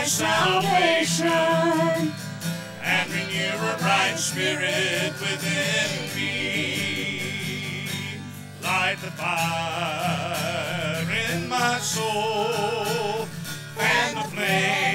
my salvation, and renew a bright spirit within me. Light the fire in my soul, and the flame.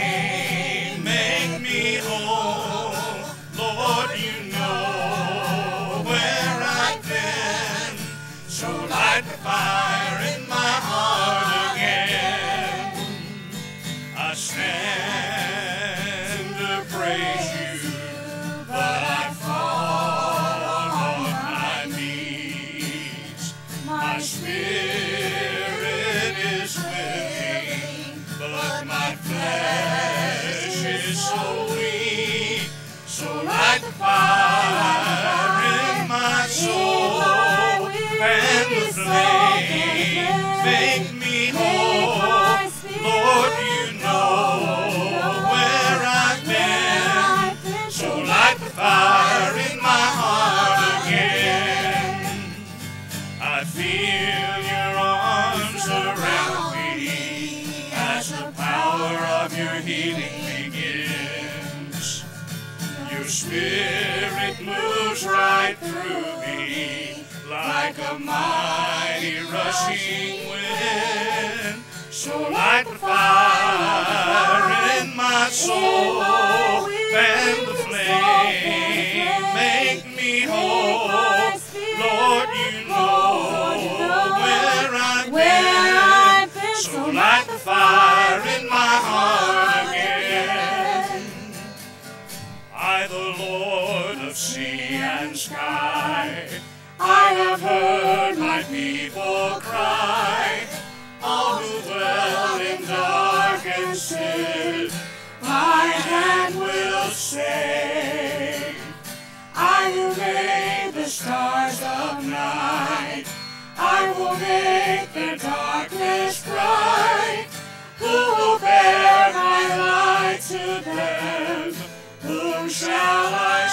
right through me like a mighty rushing wind. So light the fire in my soul and the flame. say, I will make the stars of night, I will make their darkness bright. Who will bear my light to them? Whom shall I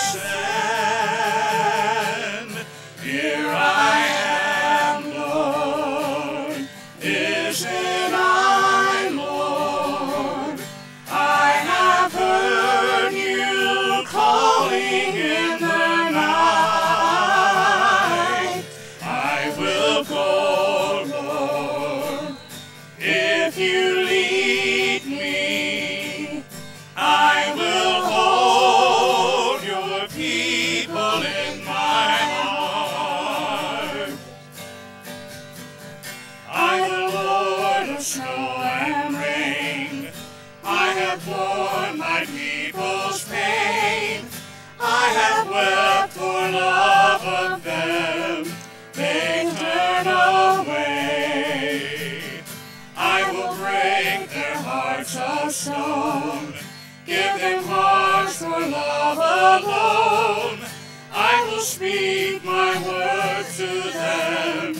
I will break their hearts of stone. Give them hearts for love alone. I will speak my word to them.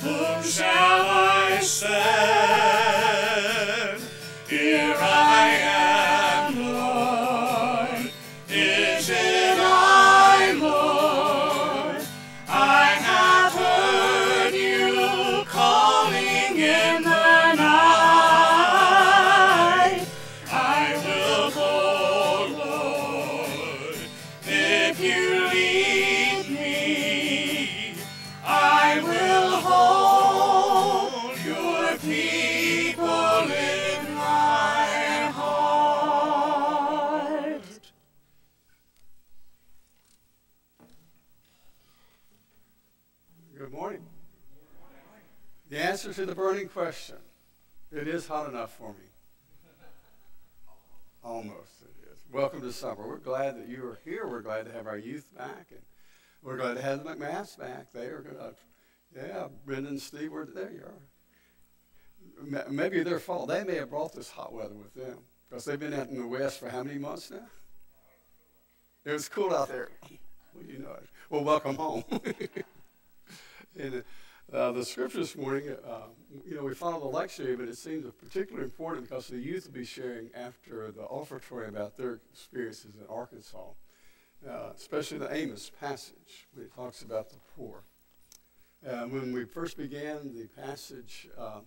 Whom shall I send? Answer to the burning question it is hot enough for me. Almost it is. Welcome to summer. We're glad that you are here. We're glad to have our youth back. And we're glad to have the McMaths back. They are to, yeah, Brendan and Steve, were there you are. Maybe their fault. They may have brought this hot weather with them because they've been out in the West for how many months now? It was cool out there. Well, you know it. Well, welcome home. and, uh, the scripture this morning, uh, you know, we follow the lectionary, but it seems particularly important because the youth will be sharing after the offertory about their experiences in Arkansas, uh, especially the Amos passage when it talks about the poor. Uh, when we first began the passage, uh,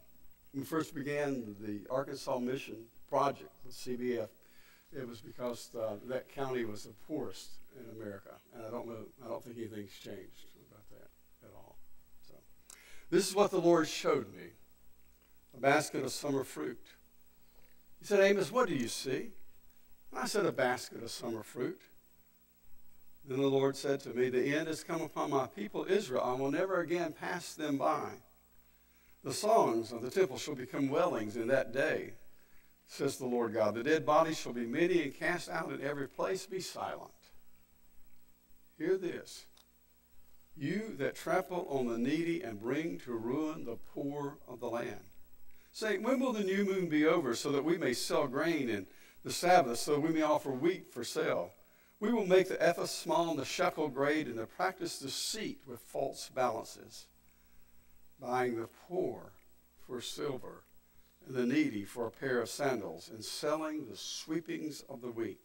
when we first began the Arkansas Mission Project, the CBF, it was because uh, that county was the poorest in America, and I don't know, I don't think anything's changed about that at all. This is what the Lord showed me: a basket of summer fruit. He said, "Amos, what do you see?" And I said, "A basket of summer fruit." Then the Lord said to me, The end has come upon my people Israel. I will never again pass them by. The songs of the temple shall become wellings in that day, says the Lord God. The dead bodies shall be many and cast out in every place. Be silent. Hear this. You that trample on the needy and bring to ruin the poor of the land. Say, when will the new moon be over so that we may sell grain and the Sabbath so we may offer wheat for sale? We will make the ephah small and the shekel great and practice deceit with false balances, buying the poor for silver and the needy for a pair of sandals and selling the sweepings of the wheat.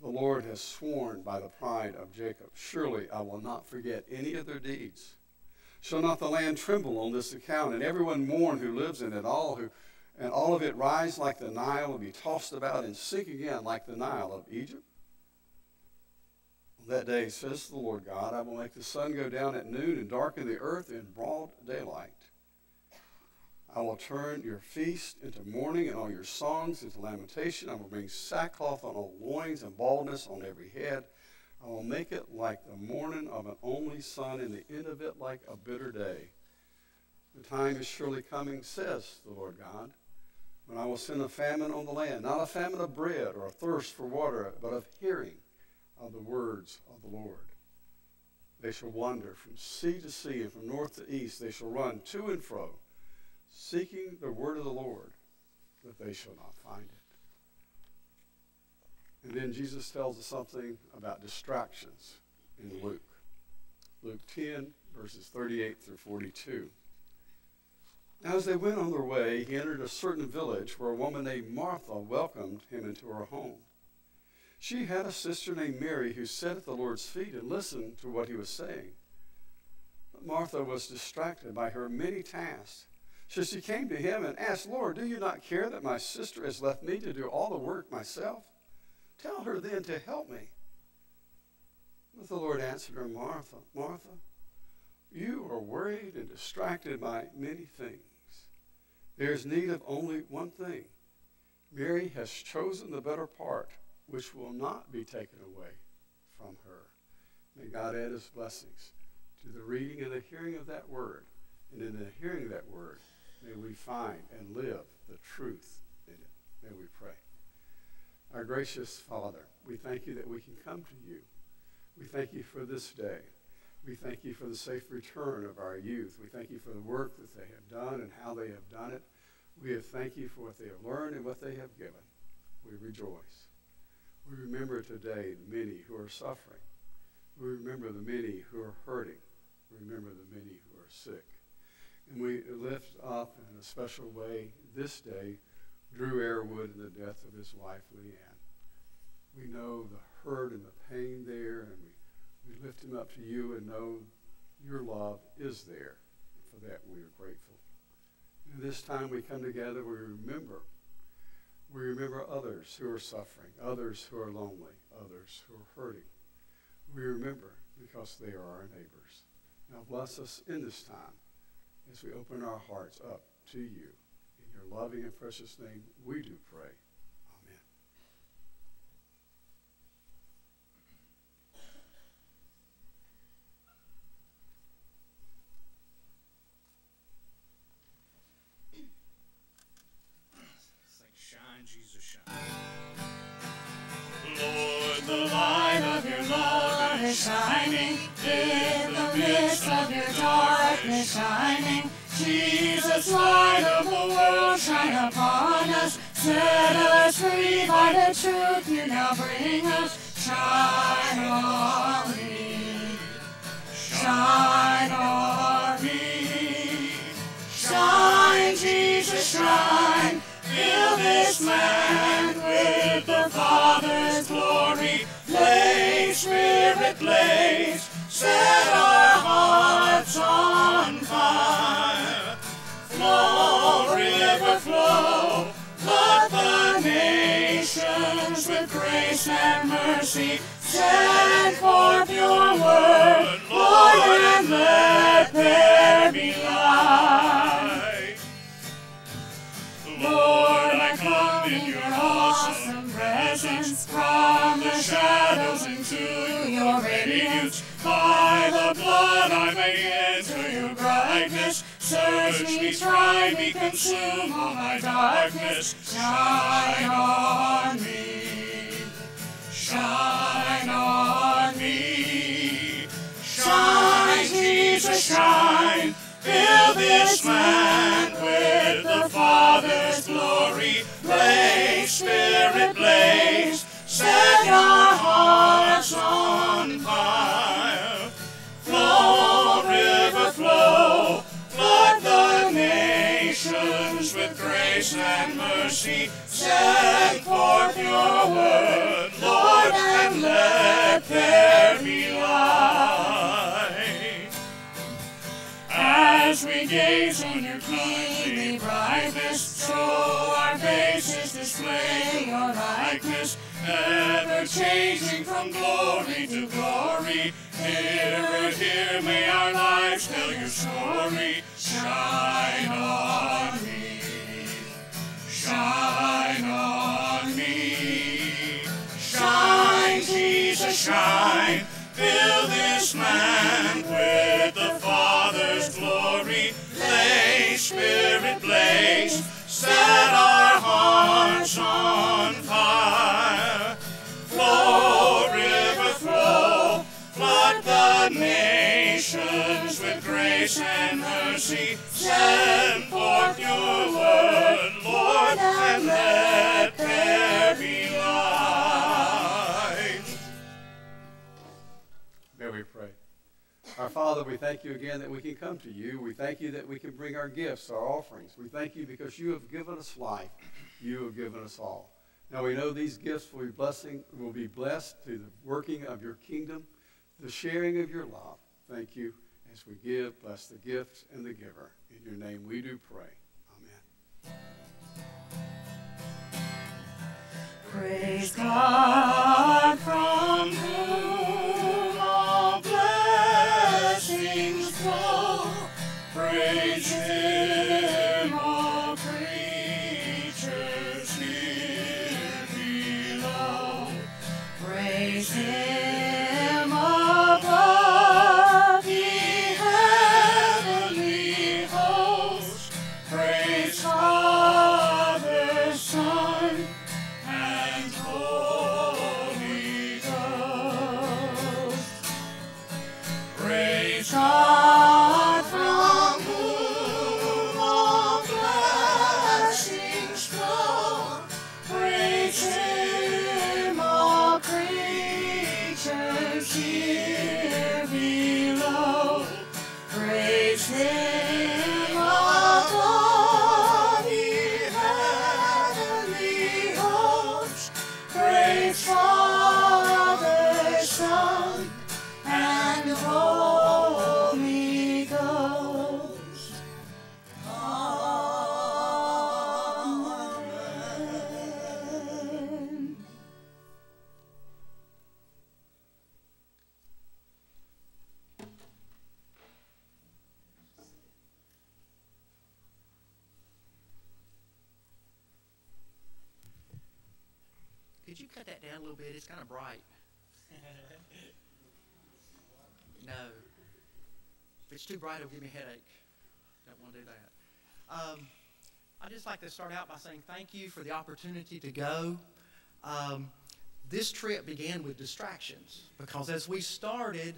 The Lord has sworn by the pride of Jacob, Surely I will not forget any of their deeds. Shall not the land tremble on this account, and everyone mourn who lives in it, all who and all of it rise like the Nile and be tossed about and sink again like the Nile of Egypt? On that day, says the Lord God, I will make the sun go down at noon and darken the earth in broad daylight. I will turn your feast into mourning and all your songs into lamentation. I will bring sackcloth on all loins and baldness on every head. I will make it like the mourning of an only son, and the end of it like a bitter day. The time is surely coming, says the Lord God, when I will send a famine on the land, not a famine of bread or a thirst for water, but of hearing of the words of the Lord. They shall wander from sea to sea and from north to east. They shall run to and fro seeking the word of the Lord, that they shall not find it. And then Jesus tells us something about distractions in Luke. Luke 10, verses 38 through 42. Now, as they went on their way, he entered a certain village where a woman named Martha welcomed him into her home. She had a sister named Mary who sat at the Lord's feet and listened to what he was saying. But Martha was distracted by her many tasks. So she came to him and asked, Lord, do you not care that my sister has left me to do all the work myself? Tell her then to help me. But the Lord answered her, Martha, Martha, you are worried and distracted by many things. There is need of only one thing. Mary has chosen the better part, which will not be taken away from her. May God add his blessings to the reading and the hearing of that word. And in the hearing of that word, May we find and live the truth in it. May we pray. Our gracious Father, we thank you that we can come to you. We thank you for this day. We thank you for the safe return of our youth. We thank you for the work that they have done and how they have done it. We thank you for what they have learned and what they have given. We rejoice. We remember today the many who are suffering. We remember the many who are hurting. We remember the many who are sick. And we lift up in a special way this day Drew Airwood and the death of his wife, Leanne. We know the hurt and the pain there, and we, we lift him up to you and know your love is there. For that, we are grateful. And this time we come together, we remember. We remember others who are suffering, others who are lonely, others who are hurting. We remember because they are our neighbors. Now bless us in this time as we open our hearts up to you. In your loving and precious name, we do pray. Jesus shine. Shining in the midst of your darkness shining. Jesus, light of the world, shine upon us. Set us free by the truth you now bring us. Shine on and mercy. Send forth your word, Lord, and let there be light. Lord, I come in your awesome presence from the shadows into your radiance. By the blood I may enter your brightness. Search me, try me, consume all my darkness. Shine on me. Shine on me. Shine, Jesus, shine. Fill this land with the Father's glory. Blaze, Spirit, blaze. Set our hearts on fire. Flow, river, flow. Flood the nations with grace and mercy. Send forth your word, Lord, and let there be light. As we gaze on your kingly brightness, so our faces display your likeness, ever changing from glory to glory. Here, here, may our lives tell your story. Shine on shine on me, shine, Jesus, shine. Fill this land with the Father's glory. Blaze, Spirit, blaze. Set our hearts on fire. Flow, river, flow. Flood the nations grace and mercy. Send forth your word, Lord, and let there be light. May we pray. Our Father, we thank you again that we can come to you. We thank you that we can bring our gifts, our offerings. We thank you because you have given us life. You have given us all. Now we know these gifts will be blessing, will be blessed through the working of your kingdom, the sharing of your love. Thank you as we give. Bless the gift and the giver. In your name we do pray. Amen. Praise God from whom all blessings flow. Praise Him, all creatures here below. Praise Him bright, it'll give me a headache. Don't want to do that. Um, I'd just like to start out by saying thank you for the opportunity to go. Um, this trip began with distractions because as we started,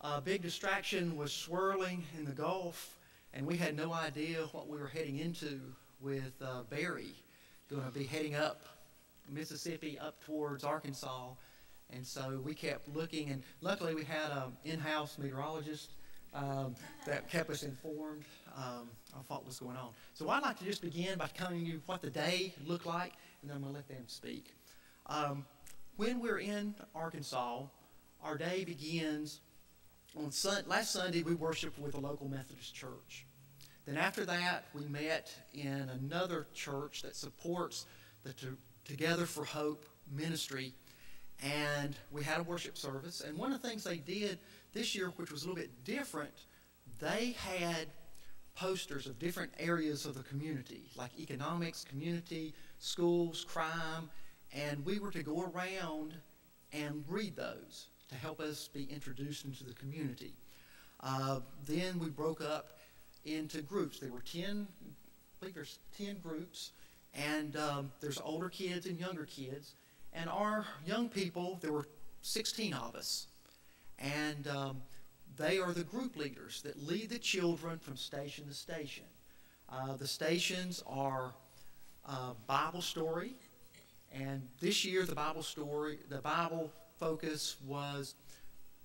a big distraction was swirling in the Gulf, and we had no idea what we were heading into with uh, Barry going to be heading up Mississippi up towards Arkansas. And so we kept looking, and luckily we had an in-house meteorologist um, that kept us informed um, of what was going on. So I'd like to just begin by telling you what the day looked like, and then I'm going to let them speak. Um, when we're in Arkansas, our day begins on sun- last Sunday. We worshiped with a local Methodist church. Then after that, we met in another church that supports the Together for Hope ministry, and we had a worship service. And one of the things they did this year, which was a little bit different, they had posters of different areas of the community, like economics, community, schools, crime, and we were to go around and read those to help us be introduced into the community. Uh, then we broke up into groups. There were 10, I believe there's 10 groups, and um, there's older kids and younger kids. And our young people, there were 16 of us, and um, they are the group leaders that lead the children from station to station. Uh, the stations are uh, Bible story, and this year the Bible story, the Bible focus was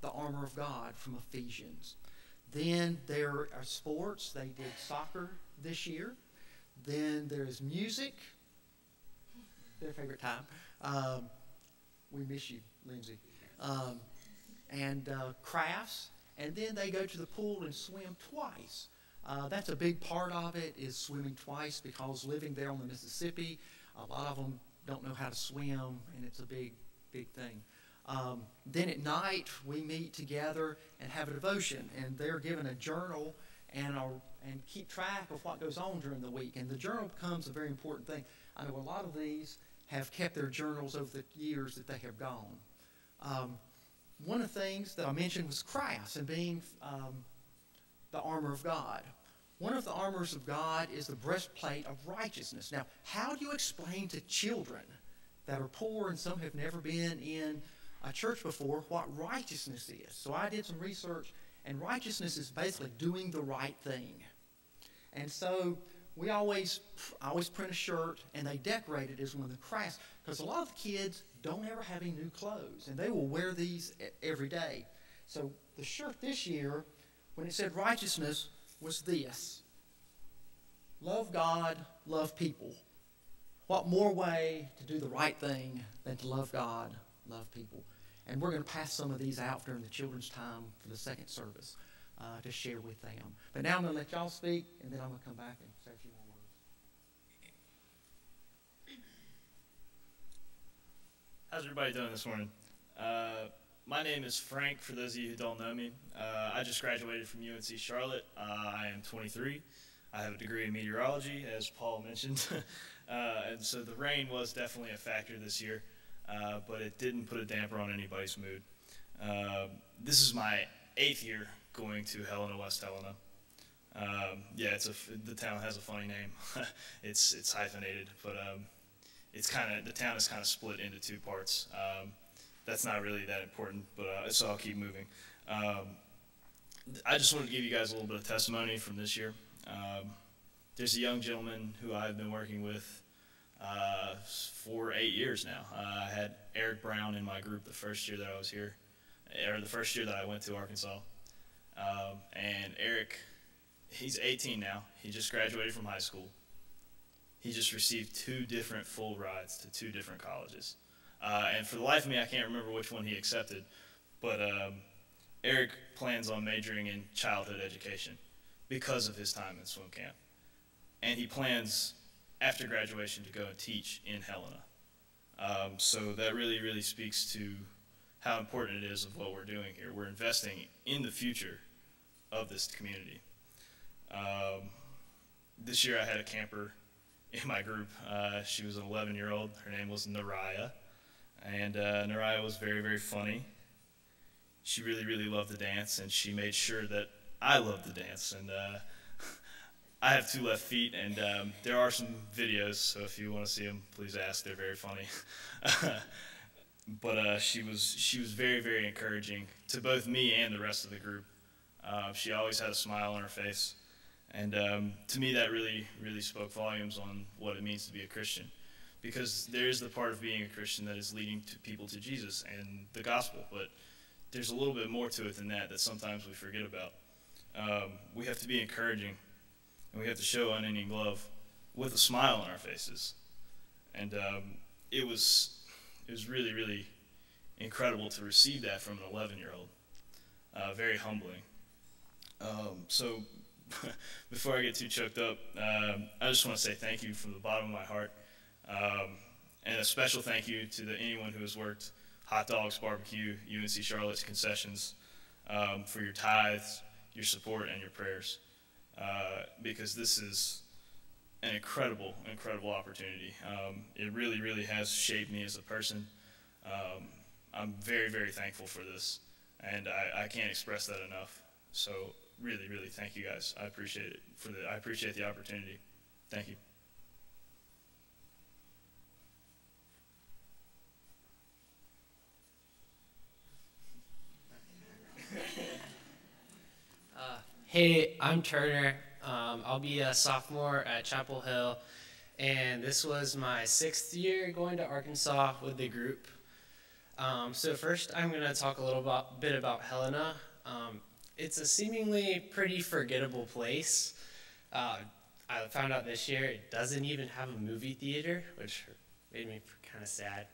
the armor of God from Ephesians. Then there are sports. They did soccer this year. Then there's music. Their favorite time. Um, we miss you, Lindsay. Um, and uh, crafts. And then they go to the pool and swim twice. Uh, that's a big part of it is swimming twice because living there on the Mississippi, a lot of them don't know how to swim, and it's a big, big thing. Um, then at night, we meet together and have a devotion, and they're given a journal and, are, and keep track of what goes on during the week. And the journal becomes a very important thing. I know a lot of these have kept their journals over the years that they have gone. Um, one of the things that I mentioned was Christ and being um, the armor of God. One of the armors of God is the breastplate of righteousness. Now, how do you explain to children that are poor and some have never been in a church before what righteousness is. So I did some research, and righteousness is basically doing the right thing. And so we always, always print a shirt, and they decorate it as one of the crafts because a lot of the kids don't ever have any new clothes, and they will wear these every day. So the shirt this year, when it said righteousness, was this love God, love people. What more way to do the right thing than to love God, love people? And we're going to pass some of these out during the children's time for the second service uh, to share with them. But now I'm going to let y'all speak, and then I'm going to come back and say a few more words. How's everybody doing this morning? Uh, my name is Frank, for those of you who don't know me. Uh, I just graduated from UNC Charlotte. Uh, I am 23. I have a degree in meteorology, as Paul mentioned. Uh, and so the rain was definitely a factor this year. Uh, but it didn't put a damper on anybody's mood. This is my eighth year going to Helena, West Helena. Um, yeah, it's a, the town has a funny name. it's it's hyphenated, but um, it's kind of the town is kind of split into two parts. Um, that's not really that important, but uh, so I'll keep moving. Um, I just wanted to give you guys a little bit of testimony from this year. Um, there's a young gentleman who I've been working with uh, for eight years now. Uh, I had Eric Brown in my group the first year that I was here, or the first year that I went to Arkansas. Um, and Eric, he's 18 now. He just graduated from high school. He just received two different full rides to two different colleges. Uh, and for the life of me, I can't remember which one he accepted. But um, Eric plans on majoring in childhood education because of his time in swim camp. And he plans after graduation to go and teach in Helena. Um, so that really, really speaks to how important it is of what we're doing here. We're investing in the future of this community. Um, this year I had a camper in my group. Uh, she was an 11 year old. Her name was Naraya. And uh, Naraya was very, very funny. She really, really loved the dance, and she made sure that I loved the dance. And uh, I have two left feet, and um, there are some videos. So if you want to see them, please ask. They're very funny. but uh, she was she was very very encouraging to both me and the rest of the group. Uh, she always had a smile on her face, and um, to me that really really spoke volumes on what it means to be a Christian, because there is the part of being a Christian that is leading to people to Jesus and the gospel, but there's a little bit more to it than that that sometimes we forget about. Um, we have to be encouraging, and we have to show unending love with a smile on our faces, and um, it was it was really, really incredible to receive that from an 11 year old. Uh, very humbling. Um, so, before I get too choked up, um, I just want to say thank you from the bottom of my heart. Um, and a special thank you to the, anyone who has worked Hot Dogs Barbecue, UNC Charlotte's concessions, um, for your tithes, your support, and your prayers. Uh, because this is an incredible, incredible opportunity. Um, it really, really has shaped me as a person. Um, I'm very, very thankful for this, and I, I can't express that enough. So, really, really, thank you guys. I appreciate it for the. I appreciate the opportunity. Thank you. Uh, hey, I'm Turner. Um, I'll be a sophomore at Chapel Hill, and this was my sixth year going to Arkansas with the group. Um, so first, I'm going to talk a little about, bit about Helena. Um, it's a seemingly pretty forgettable place. Uh, I found out this year it doesn't even have a movie theater, which made me kind of sad.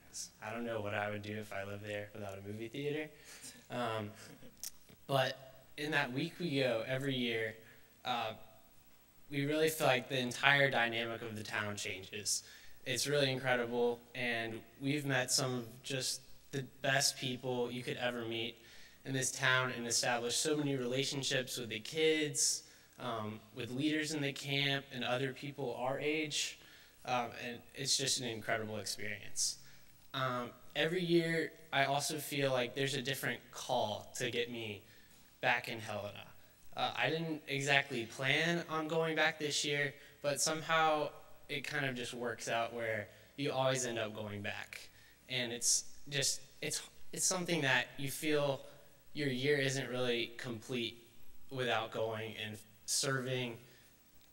I don't know what I would do if I lived there without a movie theater. Um, but in that week we go every year, uh, we really feel like the entire dynamic of the town changes. It's really incredible, and we've met some of just the best people you could ever meet in this town and established so many relationships with the kids, um, with leaders in the camp, and other people our age. Um, and it's just an incredible experience. Um, every year, I also feel like there's a different call to get me back in Helena. Uh, I didn't exactly plan on going back this year, but somehow it kind of just works out where you always end up going back. And it's just, it's, it's something that you feel your year isn't really complete without going and serving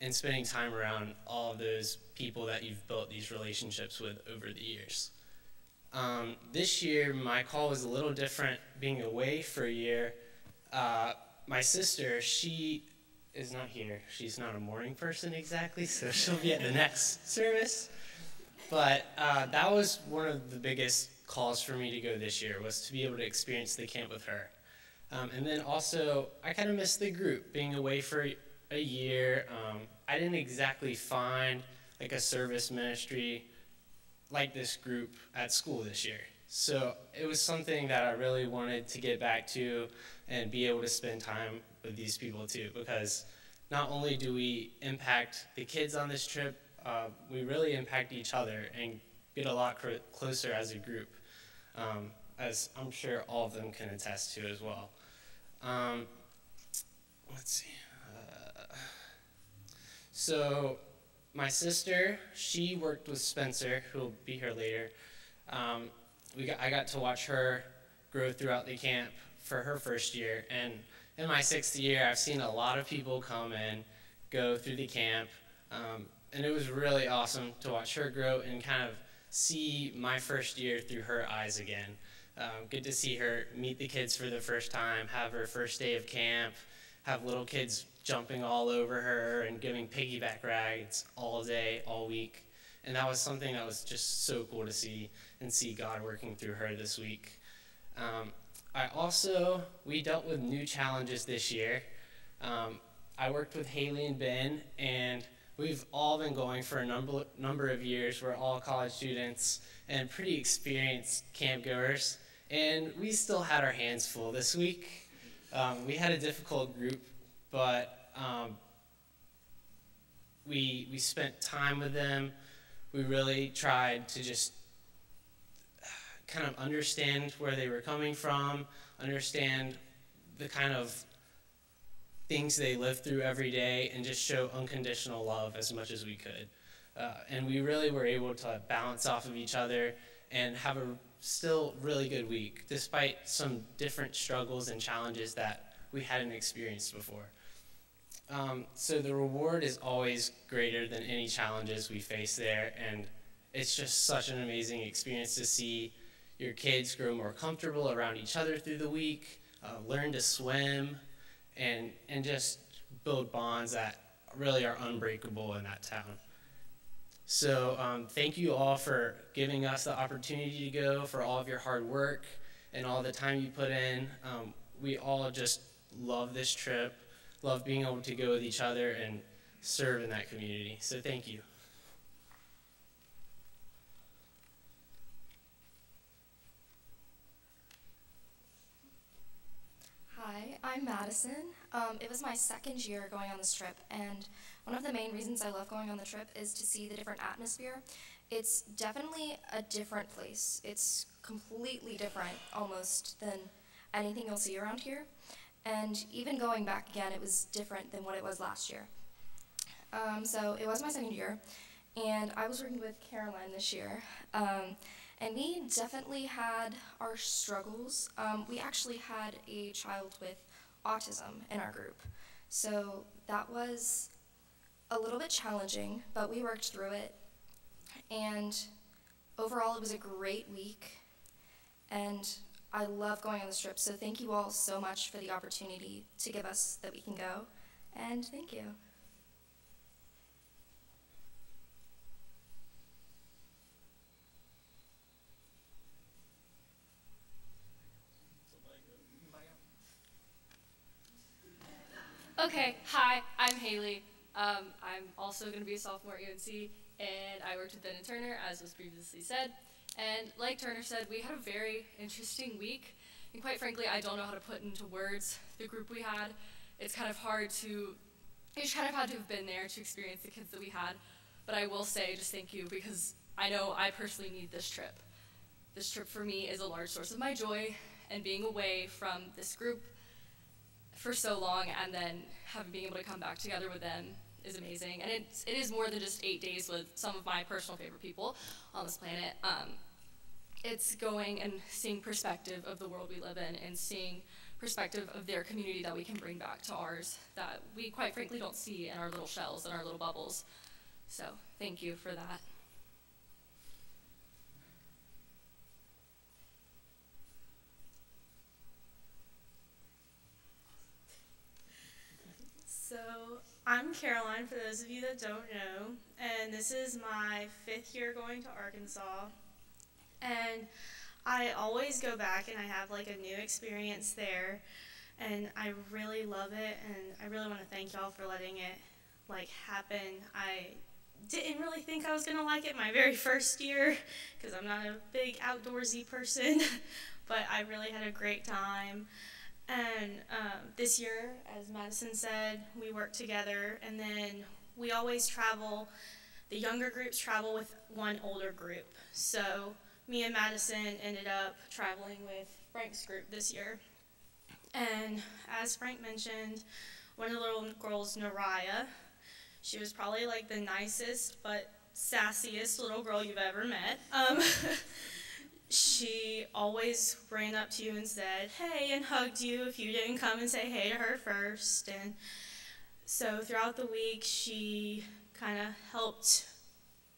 and spending time around all of those people that you've built these relationships with over the years. Um, this year, my call was a little different, being away for a year. Uh, my sister, she is not here. She's not a morning person exactly, so she'll be at the next service. But uh, that was one of the biggest calls for me to go this year was to be able to experience the camp with her. Um, and then also, I kind of missed the group, being away for a year. Um, I didn't exactly find like a service ministry like this group at school this year. So it was something that I really wanted to get back to and be able to spend time with these people too because not only do we impact the kids on this trip, uh, we really impact each other and get a lot closer as a group, um, as I'm sure all of them can attest to as well. Um, let's see. Uh, so, my sister, she worked with Spencer, who will be here later. Um, we got, I got to watch her grow throughout the camp for her first year. And in my sixth year, I've seen a lot of people come and go through the camp. Um, and it was really awesome to watch her grow and kind of see my first year through her eyes again. Um, good to see her meet the kids for the first time, have her first day of camp, have little kids jumping all over her and giving piggyback rides all day, all week. And that was something that was just so cool to see and see God working through her this week. Um, I also, we dealt with new challenges this year. Um, I worked with Haley and Ben, and we've all been going for a number, number of years. We're all college students and pretty experienced campgoers, and we still had our hands full this week. Um, we had a difficult group, but um, we, we spent time with them. We really tried to just kind of understand where they were coming from, understand the kind of things they live through every day and just show unconditional love as much as we could. Uh, and we really were able to balance off of each other and have a still really good week, despite some different struggles and challenges that we hadn't experienced before. Um, so the reward is always greater than any challenges we face there, and it's just such an amazing experience to see your kids grow more comfortable around each other through the week, uh, learn to swim, and and just build bonds that really are unbreakable in that town. So um, thank you all for giving us the opportunity to go, for all of your hard work and all the time you put in. Um, we all just love this trip, love being able to go with each other and serve in that community. So thank you. Hi, I'm Madison. Um, it was my second year going on this trip, and one of the main reasons I love going on the trip is to see the different atmosphere. It's definitely a different place. It's completely different almost than anything you'll see around here. And even going back again, it was different than what it was last year. Um, so it was my second year, and I was working with Caroline this year. Um, and we definitely had our struggles. Um, we actually had a child with autism in our group. So that was a little bit challenging, but we worked through it. And overall, it was a great week. And I love going on this trip. So thank you all so much for the opportunity to give us that we can go. And thank you. Okay, hi, I'm Haley. Um, I'm also going to be a sophomore at UNC, and I worked with Ben and Turner, as was previously said. And like Turner said, we had a very interesting week. And quite frankly, I don't know how to put into words the group we had. It's kind of hard to, just kind of had to have been there to experience the kids that we had. But I will say just thank you because I know I personally need this trip. This trip for me is a large source of my joy, and being away from this group for so long and then having being able to come back together with them is amazing. And it's, it is more than just eight days with some of my personal favorite people on this planet. Um, it's going and seeing perspective of the world we live in and seeing perspective of their community that we can bring back to ours that we quite frankly don't see in our little shells and our little bubbles. So thank you for that. So, I'm Caroline, for those of you that don't know, and this is my fifth year going to Arkansas. And I always go back and I have like a new experience there, and I really love it, and I really want to thank y'all for letting it like happen. I didn't really think I was gonna like it my very first year because I'm not a big outdoorsy person, but I really had a great time. And um, this year, as Madison said, we work together, and then we always travel. The younger groups travel with one older group. So me and Madison ended up traveling with Frank's group this year. And as Frank mentioned, one of the little girls, Naraya, she was probably like the nicest but sassiest little girl you've ever met. Um, she always ran up to you and said, hey, and hugged you if you didn't come and say hey to her first. And so throughout the week, she kind of helped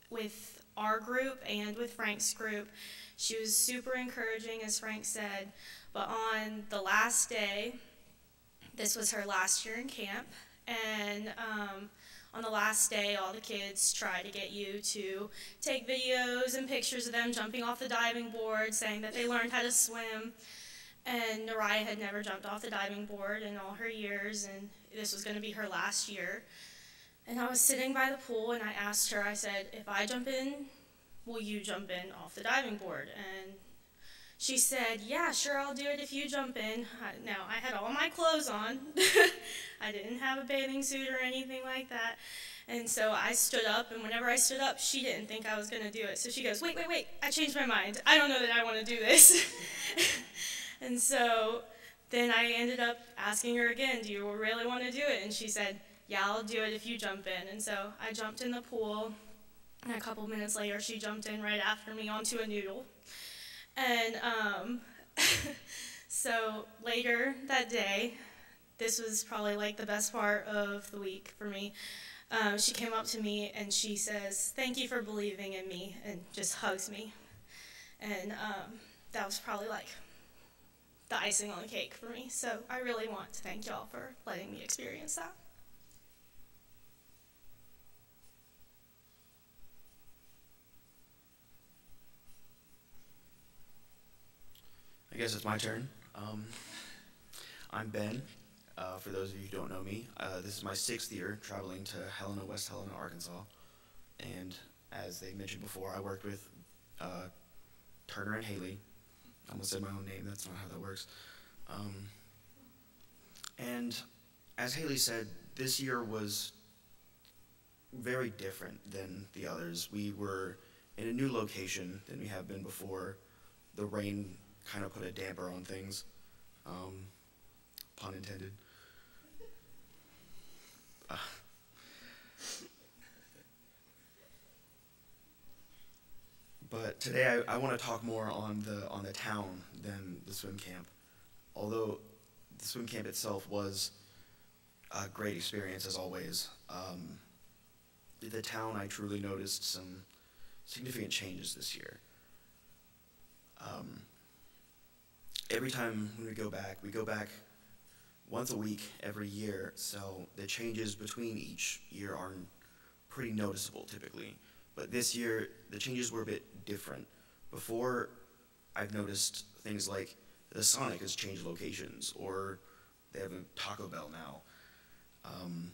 with our group and with Frank's group. She was super encouraging, as Frank said. But on the last day, this was her last year in camp, and um, on the last day, all the kids try to get you to take videos and pictures of them jumping off the diving board, saying that they learned how to swim. And Naraya had never jumped off the diving board in all her years, and this was going to be her last year. And I was sitting by the pool, and I asked her, I said, if I jump in, will you jump in off the diving board? And she said, Yeah, sure, I'll do it if you jump in. I, now, I had all my clothes on. I didn't have a bathing suit or anything like that. And so I stood up, and whenever I stood up, she didn't think I was going to do it. So she goes, Wait, wait, wait, I changed my mind. I don't know that I want to do this. and so then I ended up asking her again, Do you really want to do it? And she said, Yeah, I'll do it if you jump in. And so I jumped in the pool. And a couple minutes later, she jumped in right after me onto a noodle. And um, so later that day, this was probably like the best part of the week for me. Um, she came up to me and she says, Thank you for believing in me, and just hugs me. And um, that was probably like the icing on the cake for me. So I really want to thank y'all for letting me experience that. I guess it's my turn. Um, I'm Ben. Uh, for those of you who don't know me, uh, this is my sixth year traveling to Helena, West Helena, Arkansas. And as they mentioned before, I worked with uh, Turner and Haley. I almost said my own name, that's not how that works. Um, and as Haley said, this year was very different than the others. We were in a new location than we have been before. The rain kind of put a damper on things, um, pun intended. Uh, but today I, I want to talk more on the on the town than the swim camp. Although the swim camp itself was a great experience as always. Um, the town I truly noticed some significant changes this year. Um, every time when we go back, we go back once a week every year, so the changes between each year are pretty noticeable typically. But this year, the changes were a bit different. Before, I've noticed things like the Sonic has changed locations, or they have a Taco Bell now. Um,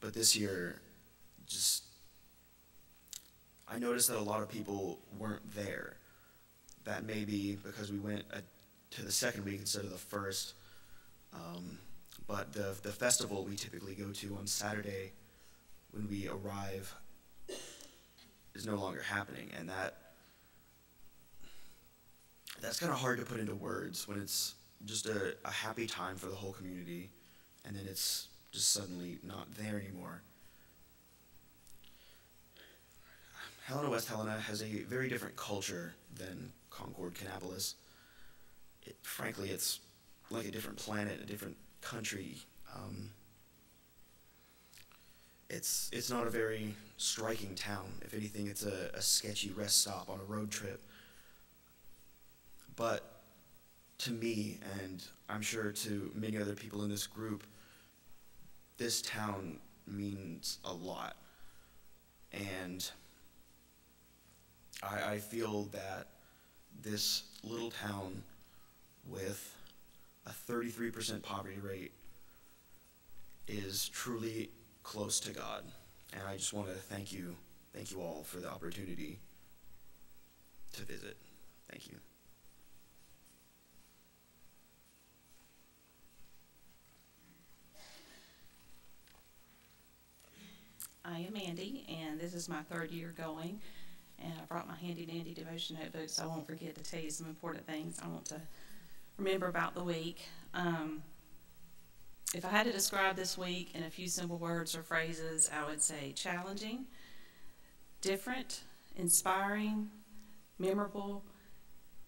but this year, just I noticed that a lot of people weren't there. That may be because we went a, to the second week instead of the first. Um, but the the festival we typically go to on Saturday, when we arrive, is no longer happening, and that that's kind of hard to put into words when it's just a, a happy time for the whole community, and then it's just suddenly not there anymore. Helena West Helena has a very different culture than Concord Kannapolis. It, frankly, it's like a different planet, a different country. Um, it's it's not a very striking town. If anything, it's a, a sketchy rest stop on a road trip. But to me, and I'm sure to many other people in this group, this town means a lot. And I, I feel that this little town with a 33% poverty rate is truly close to God. And I just want to thank you, thank you all for the opportunity to visit. Thank you. I am Andy, and this is my third year going. And I brought my handy dandy devotion notebook so I won't forget to tell you some important things I want to remember about the week. Um, if I had to describe this week in a few simple words or phrases, I would say challenging, different, inspiring, memorable,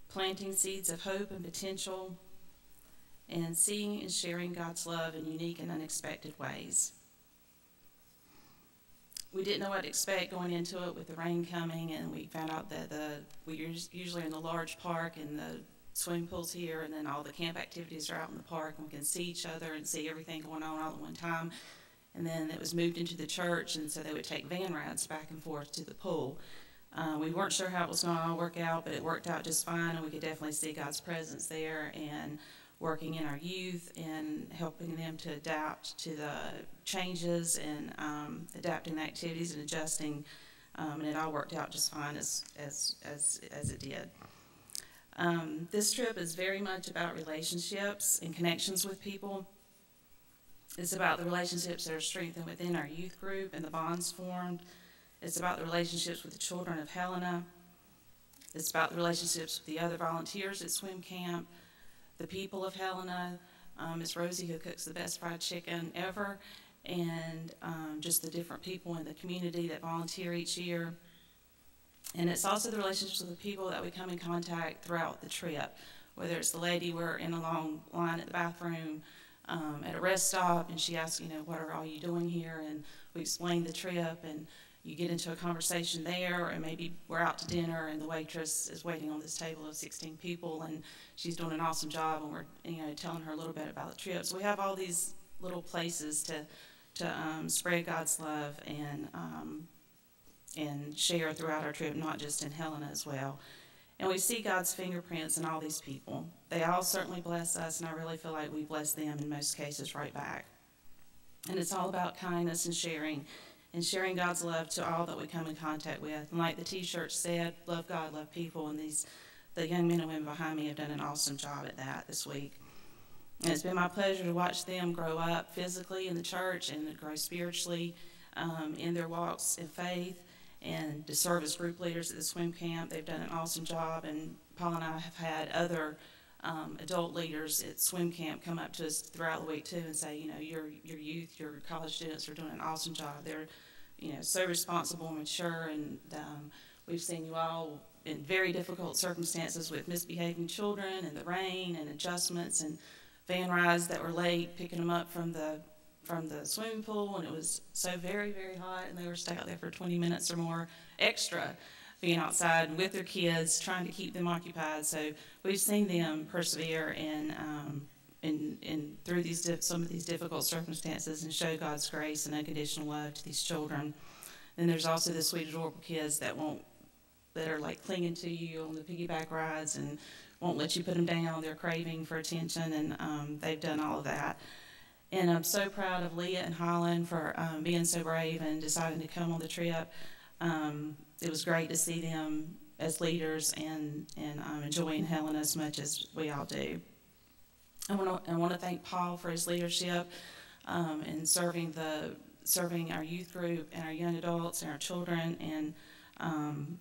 planting seeds of hope and potential, and seeing and sharing God's love in unique and unexpected ways we didn't know what to expect going into it with the rain coming, and we found out that the we are usually in the large park and the swimming pools here, and then all the camp activities are out in the park, and we can see each other and see everything going on all at one time. And then it was moved into the church, and so they would take van rides back and forth to the pool. Uh, we weren't sure how it was going to all work out, but it worked out just fine, and we could definitely see God's presence there. And working in our youth and helping them to adapt to the changes and um, adapting the activities and adjusting. Um, and it all worked out just fine as, as, as, as it did. Um, this trip is very much about relationships and connections with people. It's about the relationships that are strengthened within our youth group and the bonds formed. It's about the relationships with the children of Helena. It's about the relationships with the other volunteers at swim camp the people of Helena, Um, Rosie, who cooks the best fried chicken ever, and um, just the different people in the community that volunteer each year. And it's also the relationships with the people that we come in contact throughout the trip, whether it's the lady we're in a long line at the bathroom, um, at a rest stop, and she asks, you know, what are all you doing here? And we explain the trip, and you get into a conversation there, or maybe we're out to dinner, and the waitress is waiting on this table of 16 people, and she's doing an awesome job, and we're, you know, telling her a little bit about the trip. So we have all these little places to to um, spread God's love and um, and share throughout our trip, not just in Helena as well. And we see God's fingerprints in all these people. They all certainly bless us, and I really feel like we bless them in most cases right back. And it's all about kindness and sharing, and sharing God's love to all that we come in contact with. And like the T-shirt said, love God, love people, and these the young men and women behind me have done an awesome job at that this week. And it's been my pleasure to watch them grow up physically in the church and grow spiritually um, in their walks in faith and to serve as group leaders at the swim camp. They've done an awesome job, and Paul and I have had other um, adult leaders at swim camp come up to us throughout the week too and say, you know, your your youth, your college students are doing an awesome job. They're, you know, so responsible and mature, and um, we've seen you all in very difficult circumstances with misbehaving children and the rain and adjustments and van rides that were late, picking them up from the from the swimming pool, and it was so very, very hot, and they were stuck out there for 20 minutes or more extra, being outside with their kids, trying to keep them occupied. So we've seen them persevere and um, in, in through these some of these difficult circumstances and show God's grace and unconditional love to these children. And there's also the sweet, adorable kids that won't that are like clinging to you on the piggyback rides and won't let you put them down. They're craving for attention, and um, they've done all of that. And I'm so proud of Leah and Holland for um, being so brave and deciding to come on the trip. Um, it was great to see them as leaders and, and um, enjoying Helen as much as we all do. I want to I want to thank Paul for his leadership um, in serving the serving our youth group and our young adults and our children and um,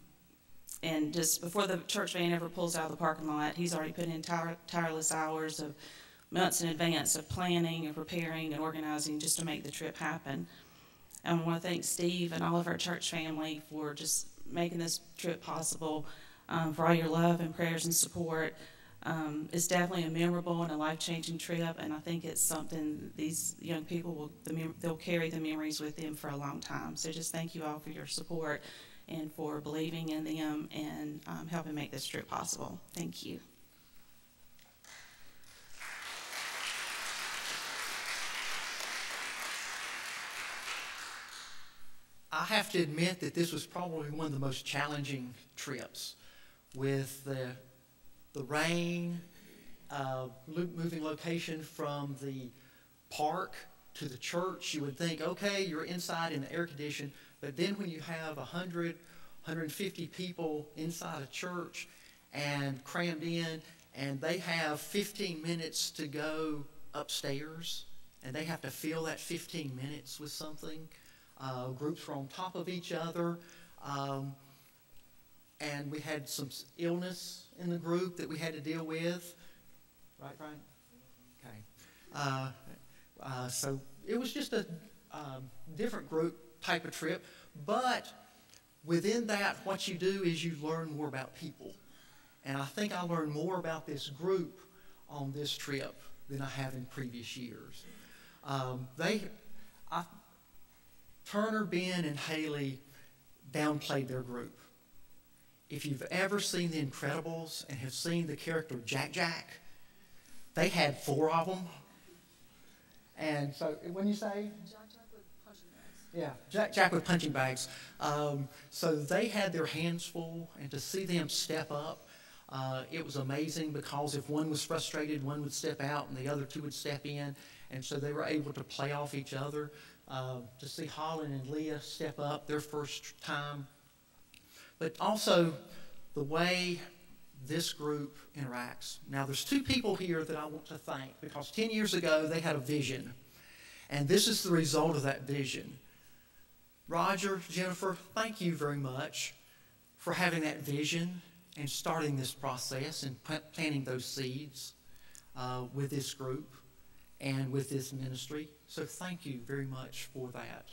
and just before the church van ever pulls out of the parking lot, he's already put in tire, tireless hours of months in advance of planning and preparing and organizing just to make the trip happen. And I want to thank Steve and all of our church family for just making this trip possible, um, for all your love and prayers and support. Um, it's definitely a memorable and a life-changing trip, and I think it's something these young people will the they'll carry the memories with them for a long time. So just thank you all for your support and for believing in them and um, helping make this trip possible. Thank you. I have to admit that this was probably one of the most challenging trips with the, the rain, uh, moving location from the park to the church. You would think, okay, you're inside in the air condition, but then when you have 100, 150 people inside a church and crammed in, and they have 15 minutes to go upstairs, and they have to fill that 15 minutes with something uh, groups were on top of each other. Um, and we had some illness in the group that we had to deal with. Right, Brian? Okay. Uh, uh, so it was just a um, different group type of trip. But within that, what you do is you learn more about people. And I think I learned more about this group on this trip than I have in previous years. Um, they, Turner, Ben, and Haley downplayed their group. If you've ever seen The Incredibles and have seen the character Jack Jack, they had four of them. And so when you say Jack Jack with punching bags, yeah, Jack Jack with punching bags. Um, so they had their hands full, and to see them step up, uh, it was amazing because if one was frustrated, one would step out, and the other two would step in, and so they were able to play off each other uh, to see Holland and Leah step up their first time, but also the way this group interacts. Now, there's two people here that I want to thank because 10 years ago they had a vision, and this is the result of that vision. Roger, Jennifer, thank you very much for having that vision and starting this process and planting those seeds uh, with this group. and with this ministry. So thank you very much for that.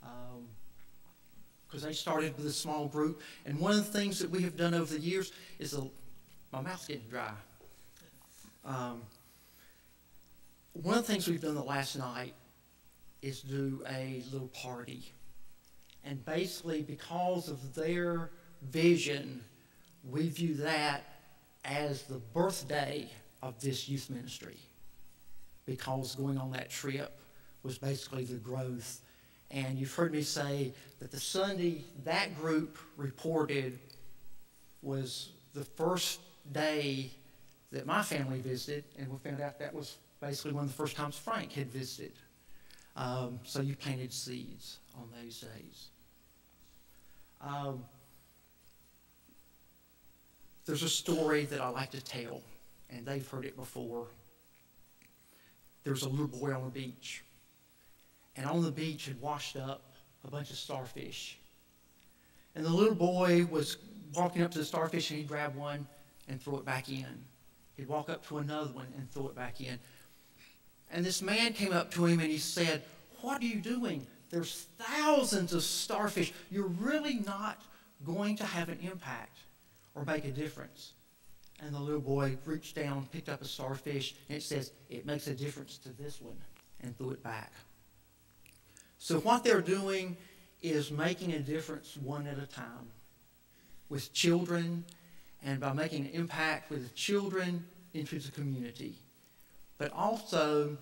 Because um, they started with a small group, and one of the things that we have done over the years is a, my mouth's getting dry. Um, one of the things we've done the last night is do a little party. And basically, because of their vision, we view that as the birthday of this youth ministry. Because going on that trip was basically the growth. And you've heard me say that the Sunday that group reported was the first day that my family visited, and we found out that was basically one of the first times Frank had visited. Um, so you planted seeds on those days. Um, there's a story that I like to tell, and they've heard it before. There's a little boy on the beach, and on the beach had washed up a bunch of starfish. And the little boy was walking up to the starfish, and he'd grab one and throw it back in. He'd walk up to another one and throw it back in. And this man came up to him and he said, What are you doing? There's thousands of starfish. You're really not going to have an impact or make a difference. And the little boy reached down, picked up a starfish, and it says, It makes a difference to this one, and threw it back. So, what they're doing is making a difference one at a time with children and by making an impact with the children into the community. But also,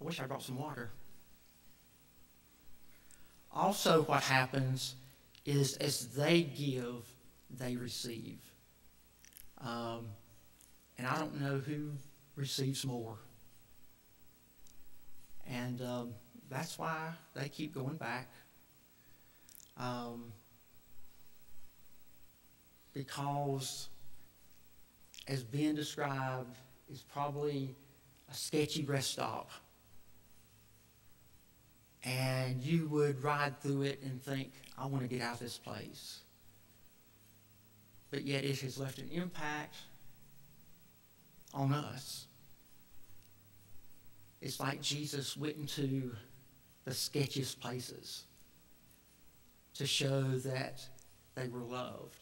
I wish I brought some water. Also, what happens is as they give, they receive. Um, and I don't know who receives more. And um, that's why they keep going back. Um, because, as Ben described, is probably a sketchy rest stop. And you would ride through it and think, I want to get out of this place. But yet it has left an impact on us. It's like Jesus went into the sketchiest places to show that they were loved.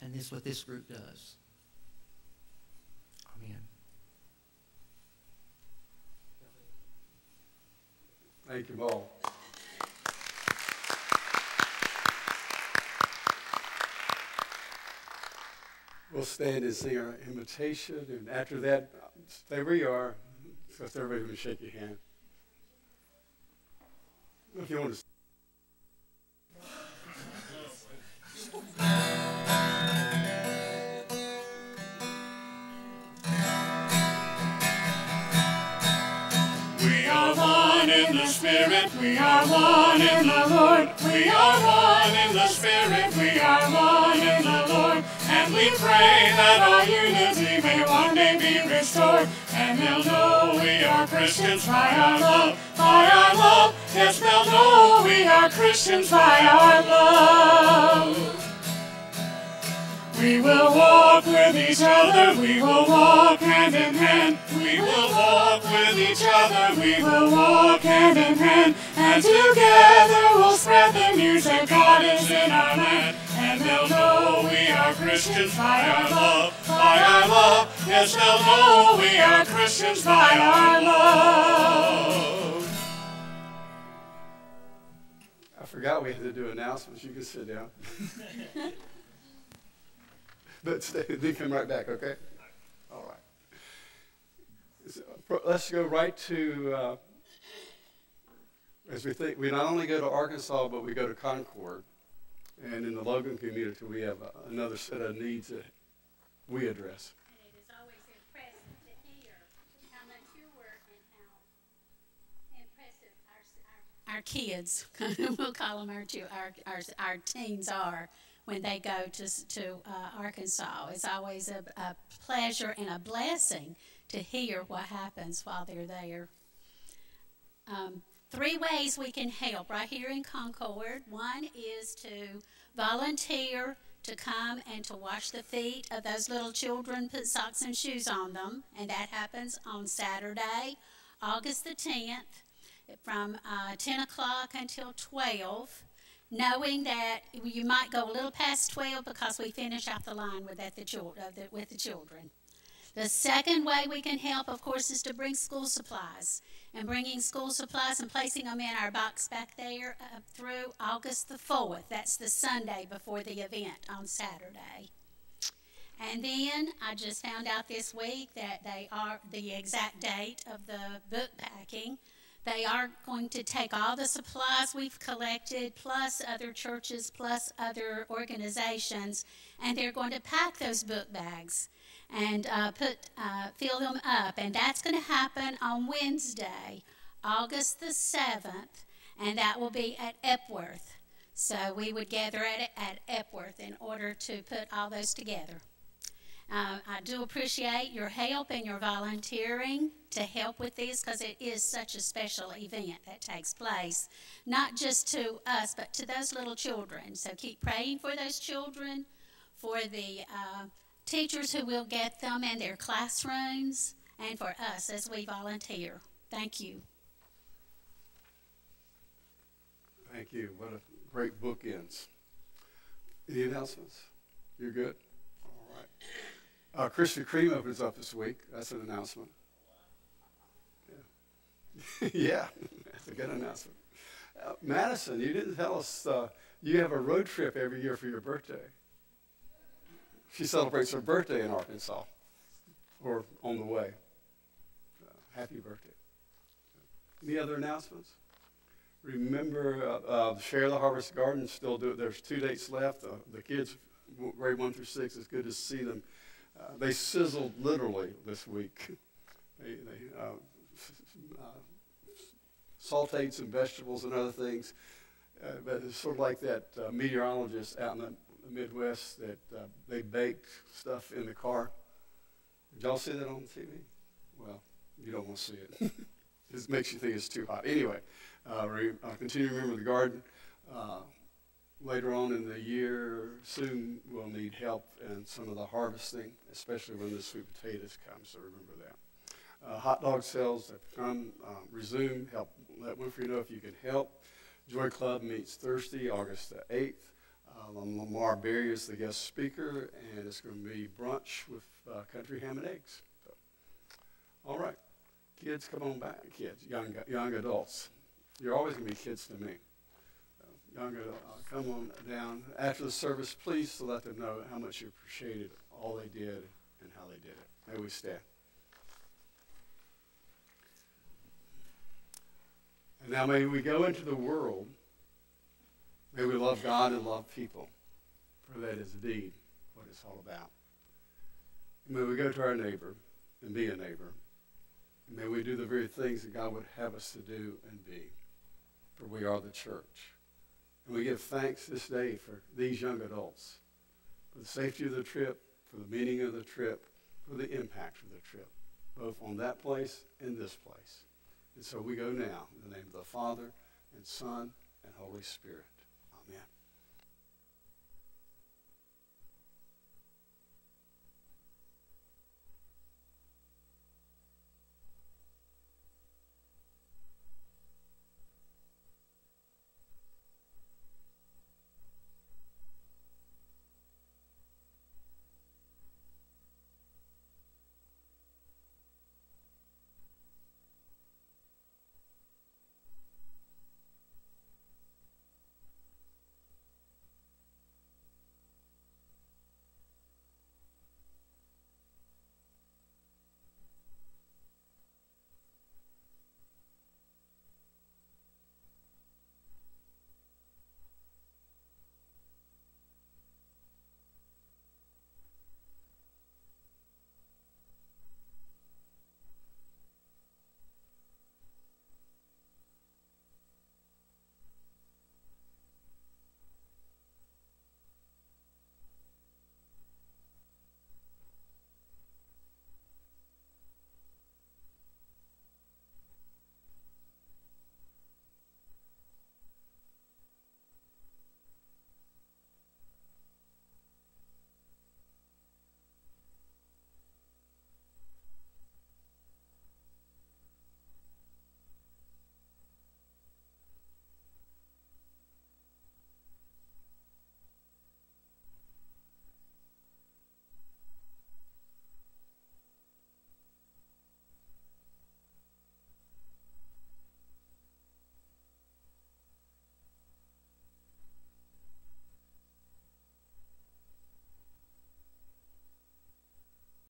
And this is what this group does. Amen. Thank you, Paul. We'll stand and sing our invitation, and after that, stay where you are. So everybody will shake your hand. If you want to. in the Spirit, we are one in the Lord. We are one in the Spirit, we are one in the Lord. And we pray that our unity may one day be restored. And they'll know we are Christians by our love, by our love. Yes, they'll know we are Christians by our love. We will walk with each other, we will walk hand in hand. We will walk with each other, we will walk hand in hand. And together we'll spread the news that God is in our land. And they'll know we are Christians by our love, by our love. Yes, they'll know we are Christians by our love. Forgot we had to do announcements. You can sit down. but stay, then come right back, okay? All right. let's go right to, uh, as we think, we not only go to Arkansas, but we go to Concord. And in the Logan community, we have uh, another set of needs that we address. Our kids, we'll call them our, two, our, our, our teens are when they go to, to uh, Arkansas. It's always a, a pleasure and a blessing to hear what happens while they're there. Um, three ways we can help right here in Concord. One is to volunteer to come and to wash the feet of those little children, put socks and shoes on them, and that happens on Saturday, August the 10th, from uh, 10 o'clock until 12 knowing that you might go a little past 12 because we finish out the line with, the, uh, the, with the children. The second way we can help, of course, is to bring school supplies. And bringing school supplies and placing them in our box back there uh, through August the 4th. That's the Sunday before the event on Saturday. And then I just found out this week that they are the exact date of the book packing. They are going to take all the supplies we've collected, plus other churches, plus other organizations, and they're going to pack those book bags and uh, put uh, fill them up. And that's going to happen on Wednesday, August the seventh, and that will be at Epworth. So we would gather at at Epworth in order to put all those together. Uh, I do appreciate your help and your volunteering to help with this because it is such a special event that takes place, not just to us, but to those little children. So keep praying for those children, for the uh, teachers who will get them in their classrooms, and for us as we volunteer. Thank you. Thank you. What a great bookends. Any announcements? You're good? All right. Uh, Krispy Kreme opens up this week. That's an announcement. Yeah, yeah that's a good announcement. Uh, Madison, you didn't tell us uh, you have a road trip every year for your birthday. She celebrates her birthday in Arkansas, or on the way. Uh, happy birthday. Any other announcements? Remember, uh, uh, Share the Harvest Garden still do it. There's two dates left. Uh, the kids, grade one through six, it's good to see them. Uh, they sizzled literally this week. They, they uh, uh, sauteed some vegetables and other things. Uh, but it's sort of like that meteorologist out in the, Midwest that they baked stuff in the car. Did y'all see that on TV? Well, you don't want to see it. it makes you think it's too hot. Anyway, uh, uh, continue to remember the garden. Uh, later on in the year, soon we'll need help in some of the harvesting, especially when the sweet potatoes come, so remember that. Uh, hot dog sales have come, um, resume, help let Winfrey know if you can help. Joy Club meets Thursday, August the 8th. Uh, Lamar Berry is the guest speaker, and it's going to be brunch with uh, country ham and eggs. So, all right, kids, come on back. Kids, young, young adults. You're always going to be kids to me. Uh, young uh, come on down. After the service, please to let them know how much you appreciated all they did and how they did it. May we stand. And now may we go into the world. May we love God and love people, for that is indeed what it's all about. And may we go to our neighbor and be a neighbor. And may we do the very things that God would have us to do and be, for we are the church. And we give thanks this day for these young adults, for the safety of the trip, for the meaning of the trip, for the impact of the trip, both on that place and this place. And so we go now in the name of the Father and Son and Holy Spirit. Amen.